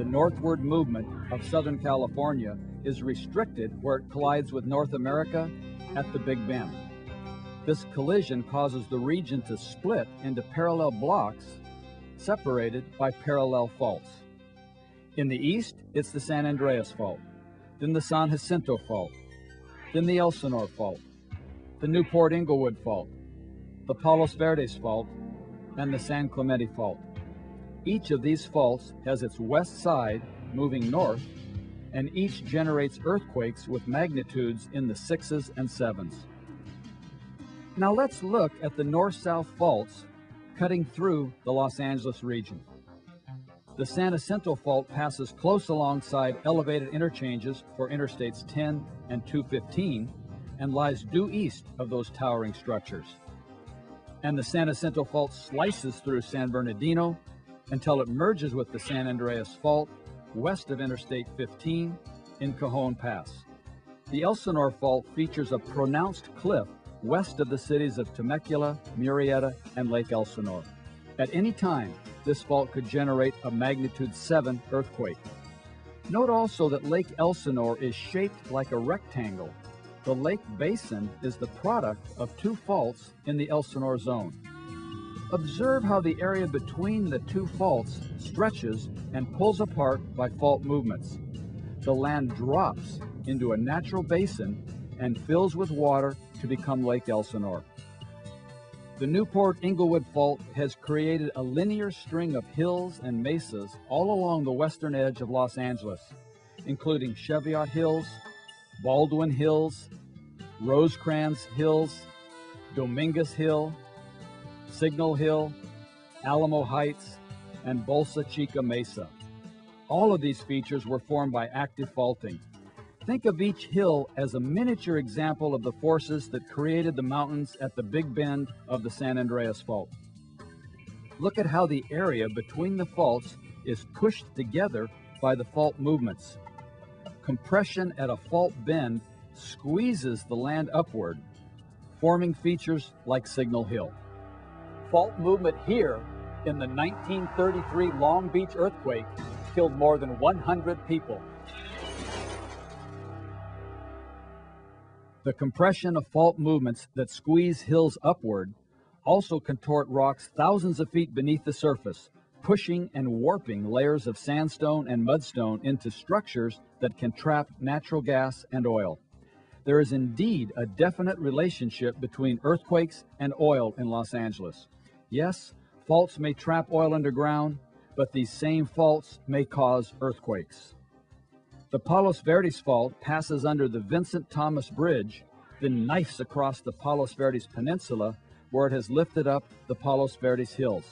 the northward movement of Southern California is restricted where it collides with North America at the Big Bend. This collision causes the region to split into parallel blocks separated by parallel faults. In the east, it's the San Andreas Fault, then the San Jacinto Fault, then the Elsinore Fault, the Newport Inglewood Fault, the Palos Verdes Fault, and the San Clemente Fault. Each of these faults has its west side moving north, and each generates earthquakes with magnitudes in the sixes and sevens. Now let's look at the north-south faults cutting through the Los Angeles region. The San Jacinto Fault passes close alongside elevated interchanges for Interstates 10 and 215 and lies due east of those towering structures. And the San Jacinto Fault slices through San Bernardino until it merges with the San Andreas Fault west of Interstate 15 in Cajon Pass. The Elsinore Fault features a pronounced cliff west of the cities of Temecula, Murrieta, and Lake Elsinore. At any time, this fault could generate a magnitude 7 earthquake. Note also that Lake Elsinore is shaped like a rectangle. The lake basin is the product of two faults in the Elsinore zone. Observe how the area between the two faults stretches and pulls apart by fault movements. The land drops into a natural basin and fills with water to become Lake Elsinore. The Newport Inglewood Fault has created a linear string of hills and mesas all along the western edge of Los Angeles, including Cheviot Hills, Baldwin Hills, Rosecrans Hills, Dominguez Hill, Signal Hill, Alamo Heights, and Bolsa Chica Mesa. All of these features were formed by active faulting. Think of each hill as a miniature example of the forces that created the mountains at the Big Bend of the San Andreas Fault. Look at how the area between the faults is pushed together by the fault movements. Compression at a fault bend squeezes the land upward, forming features like Signal Hill. Fault movement here in the 1933 Long Beach earthquake killed more than 100 people. The compression of fault movements that squeeze hills upward also contort rocks thousands of feet beneath the surface, pushing and warping layers of sandstone and mudstone into structures that can trap natural gas and oil. There is indeed a definite relationship between earthquakes and oil in Los Angeles. Yes, faults may trap oil underground, but these same faults may cause earthquakes. The Palos Verdes Fault passes under the Vincent Thomas Bridge, then knifes across the Palos Verdes Peninsula, where it has lifted up the Palos Verdes Hills.